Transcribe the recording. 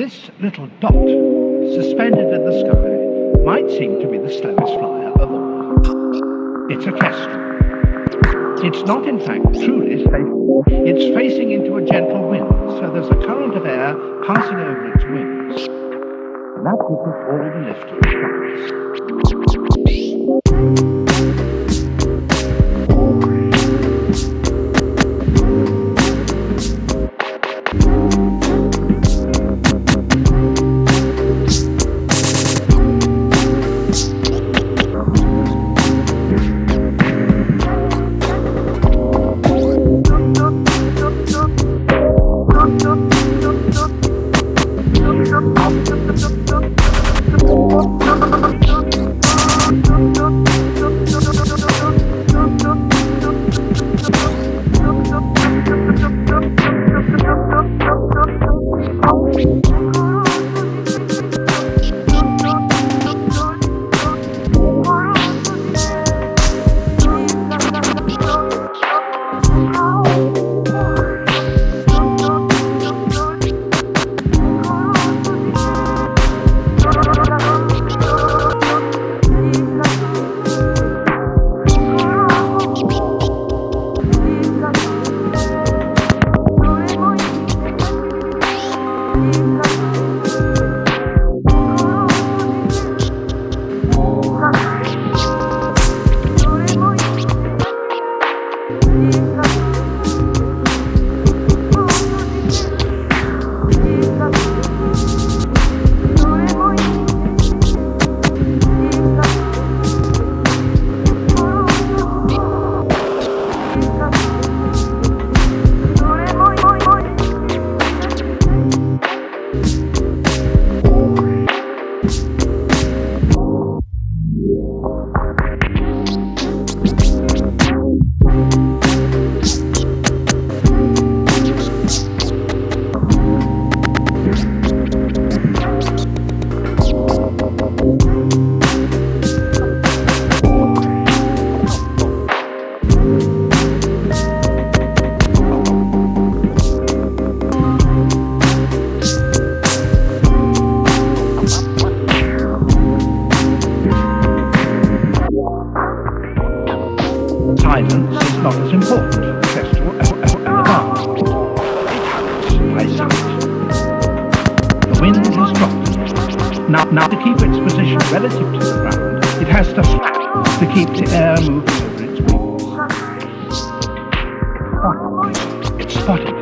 This little dot, suspended in the sky, might seem to be the slowest flyer of all. It's a kestrel. It's not, in fact, truly stationary. It's facing into a gentle wind, so there's a current of air passing over its wings. And that gives it all the lift it silence is not as important as as advanced. It hunts by sight. The wind has dropped. Now, now to keep its position relative to the ground, it has to flap to keep the air moving over its wings. It's spotted. It's spotted.